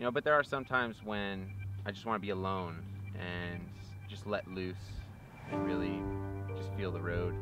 You know, but there are some times when I just want to be alone and just let loose and really just feel the road.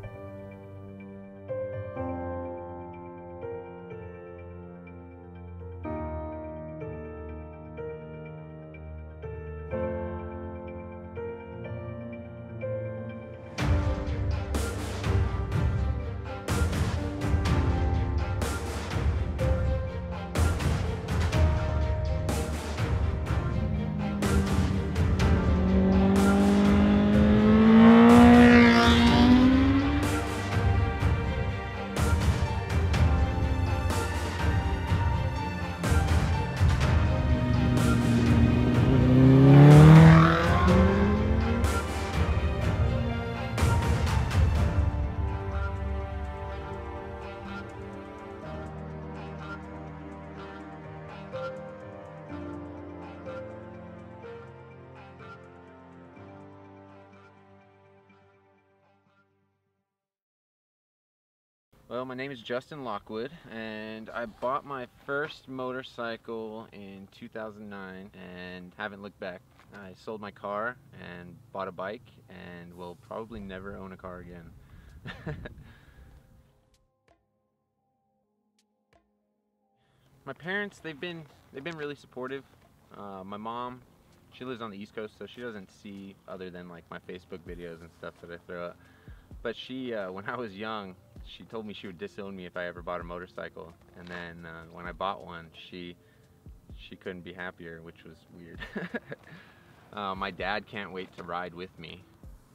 Well, my name is Justin Lockwood, and I bought my first motorcycle in 2009 and haven't looked back. I sold my car and bought a bike and will probably never own a car again. my parents, they've been they've been really supportive. Uh, my mom, she lives on the East Coast, so she doesn't see other than like my Facebook videos and stuff that I throw up. But she, uh, when I was young, she told me she would disown me if I ever bought a motorcycle. And then uh, when I bought one, she she couldn't be happier, which was weird. uh, my dad can't wait to ride with me.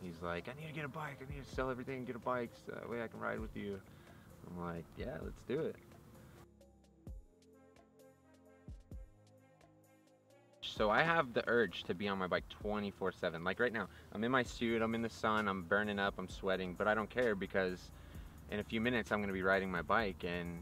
He's like, I need to get a bike. I need to sell everything and get a bike so that way I can ride with you. I'm like, yeah, let's do it. So I have the urge to be on my bike 24-7. Like right now, I'm in my suit, I'm in the sun, I'm burning up, I'm sweating, but I don't care because in a few minutes I'm gonna be riding my bike and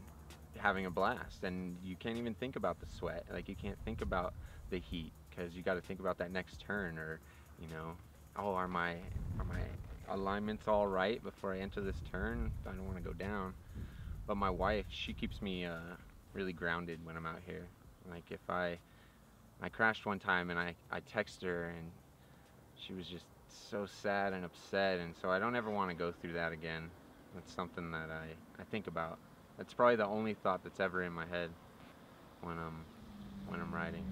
having a blast. And you can't even think about the sweat. Like you can't think about the heat because you got to think about that next turn or, you know, oh, are my are my alignments all right before I enter this turn? I don't want to go down. But my wife, she keeps me uh, really grounded when I'm out here. Like if I I crashed one time and I I text her and she was just so sad and upset and so I don't ever want to go through that again. That's something that I, I think about. That's probably the only thought that's ever in my head when I'm when I'm riding.